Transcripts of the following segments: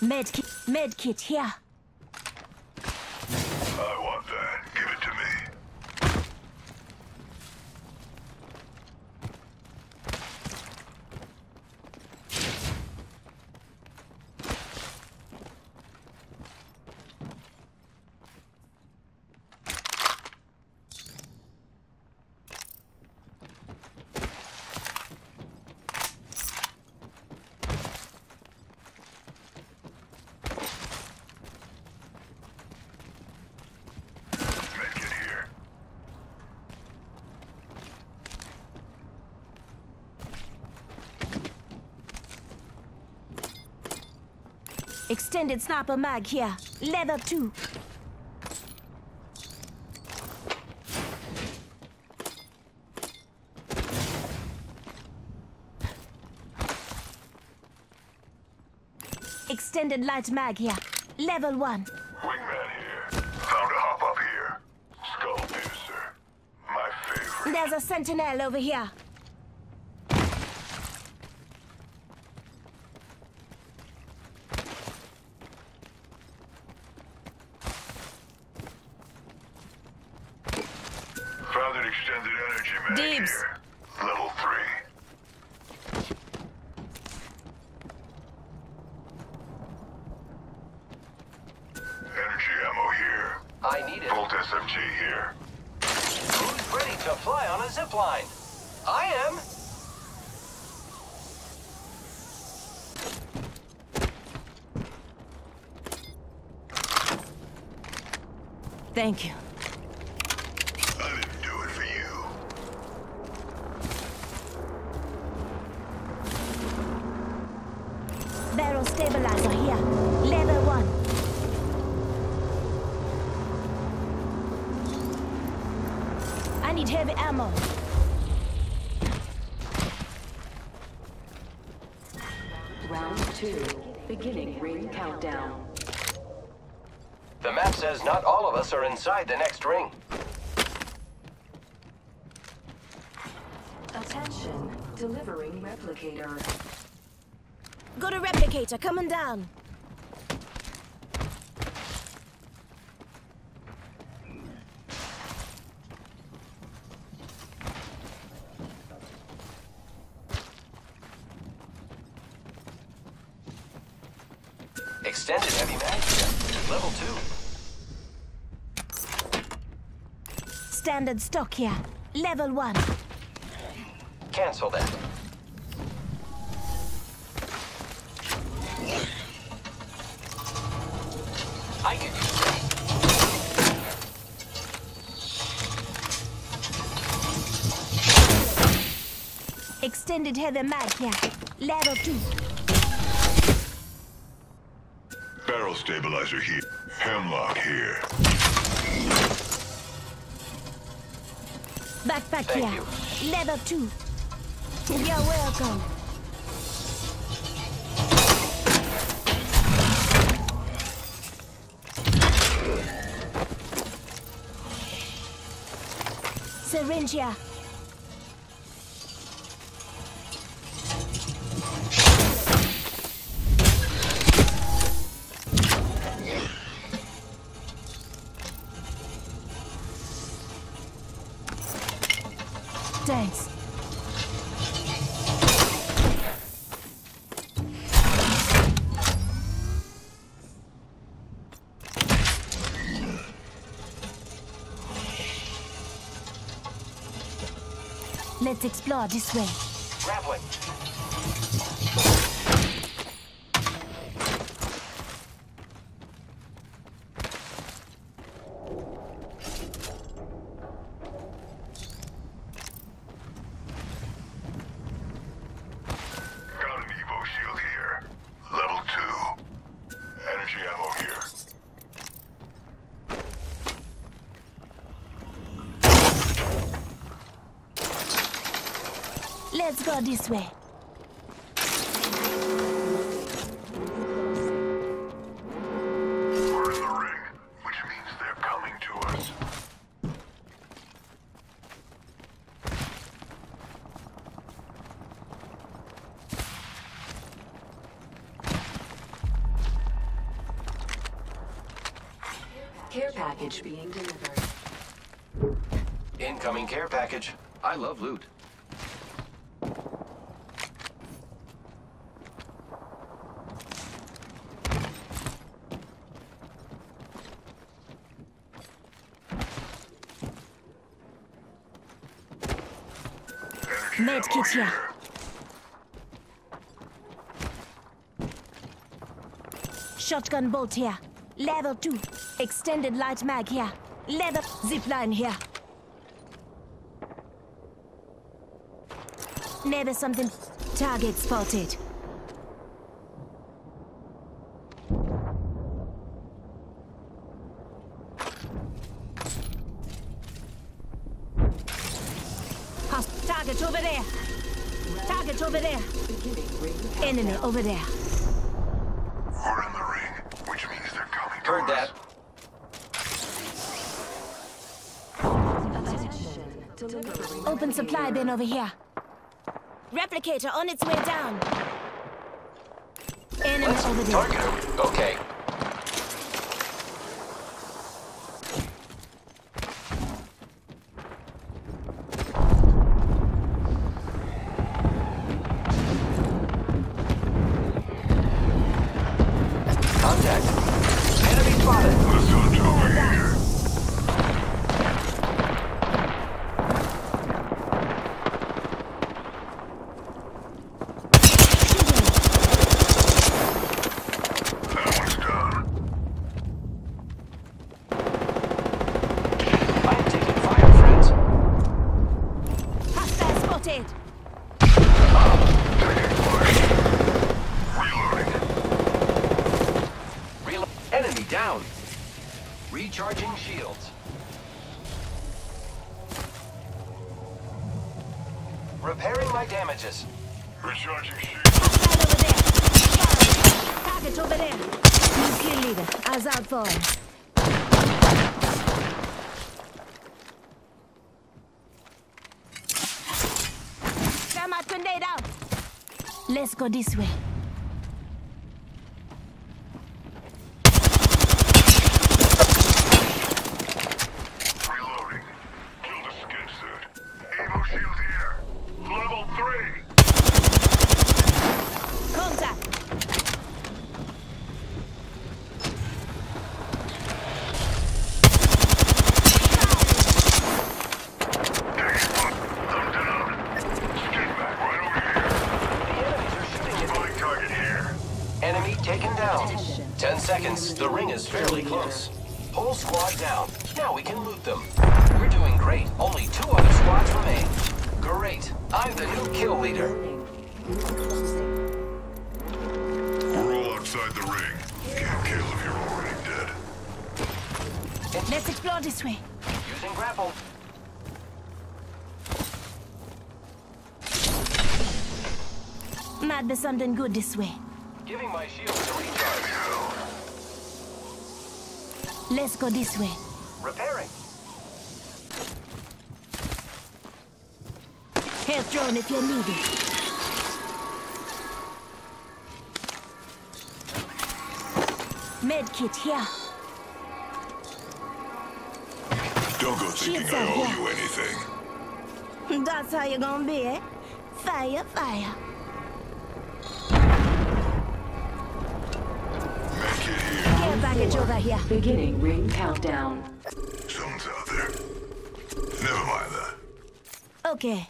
Medkit, medkit here. I want that. Give it to me. Medkit here. Extended sniper mag here. Level 2. Extended light mag here. Level 1. Wingman here. Found a hop up here. Skull piercer. My favorite. There's a sentinel over here. Found an extended energy mag Dibs. here. Level three. Energy ammo here. I need it. Volt SMG here. Who's ready to fly on a zip line? I am. Thank you. Two. Beginning ring countdown. The map says not all of us are inside the next ring. Attention. Delivering replicator. Got a replicator coming down. Extended heavy mag here. Level two. Standard stock here. Level 1. Cancel that. I can use that. Extended heavy mag here. Level 2. Barrel stabilizer here. Hemlock here. Backpack Thank here. you. Level 2. You're welcome. Syringe here. Let's explore this way. Grappling. This way. Care package being delivered. Incoming care package. I love loot. Med kit here. Shotgun bolt here. Level 2. Extended light mag here. Leather zipline here. Never something. Target spotted. Target over there. Target over there. Enemy over there. We're in the ring, which means they're coming to Heard that. Open supply bin over here. Replicator on its way down. Enemy over there. Target? Okay. Repairing my damages. Recharging shield. Hostile over there. Target over there. New kill leader. Eyes out for him. Thermite grenade out. Let's go this way. Reloading. Killed a skin suit. Evo shield here. Level 3. Contact. Taking one. I'm down. Skin back right over here. The enemies are shooting at me. Spotting target here. Enemy taken down. Ten seconds. The ring oh, is fairly close. Whole squad down. Now we can loot them. We're doing great. Only two other squads remain. Great. I'm the new kill leader. We're all outside the ring. Can't kill if you're already dead. Let's explore this way. Using grapple. Might be something good this way. Giving my shields a recharge. Let's go this way. Repairing. Help drone if you need it. Med kit here. Don't go thinking Shields I owe here. you anything. That's how you're gonna be, eh? Fire, fire. Medkit here. Care package over here. Beginning ring countdown. Someone's out there. Never mind that. Okay.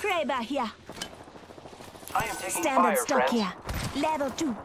Kraber here. I am taking Standard fire, stock friends. here. Level 2.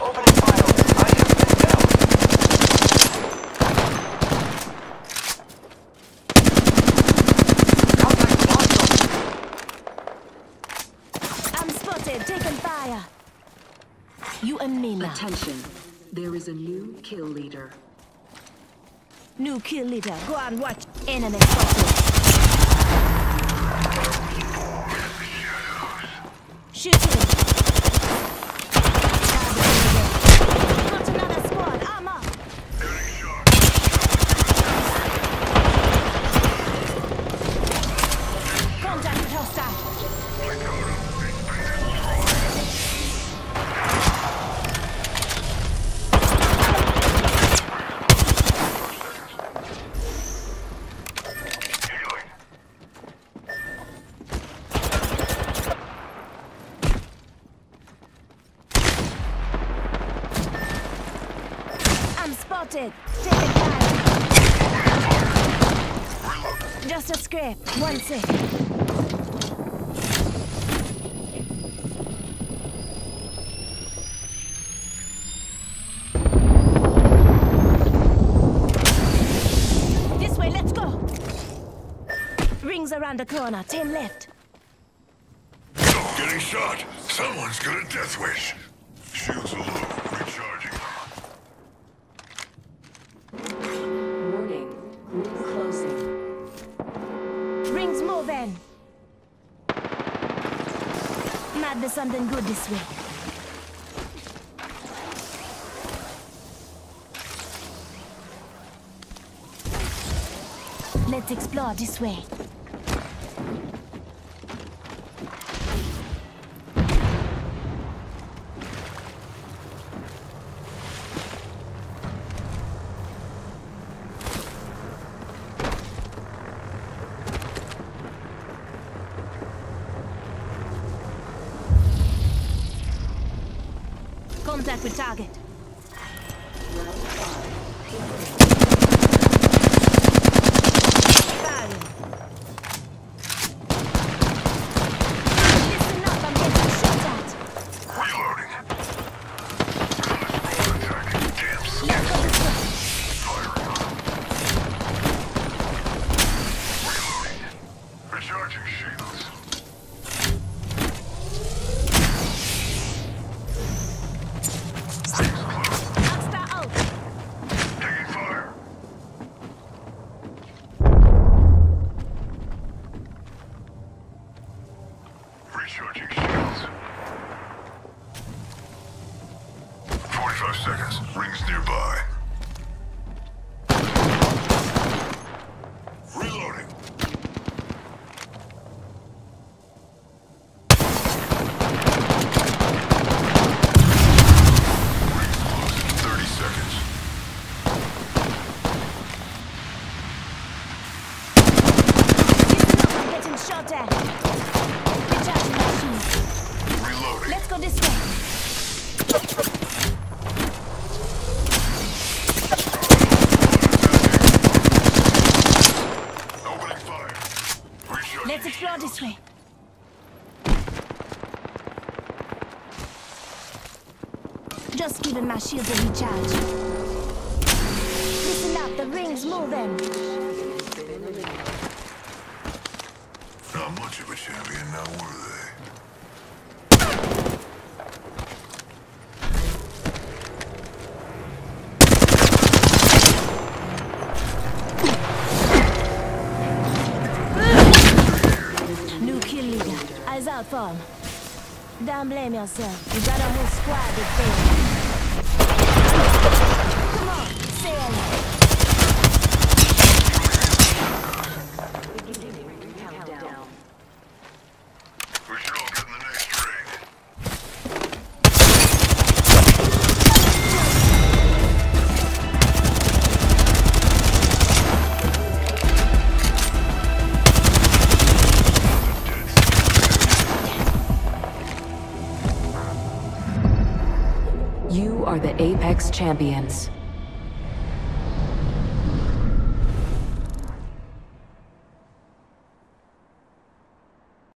Opening fire. I have been down. Contact hostile. I'm spotted. Taking fire. You and me now. Attention. There is a new kill leader. New kill leader. Go and watch. Enemy Fire. Just a scrape. One sec. This way, let's go. Rings around the corner. Team left. Getting shot. Someone's got a death wish. Shields low. Be something good this way. Let's explore this way. Contact with target. Let's explore this way. Just giving my shield a recharge. Listen up, the ring's moving. Not much of a champion now, were they? Him. Don't blame yourself. You got a whole squad to fail. Come on, say Champions.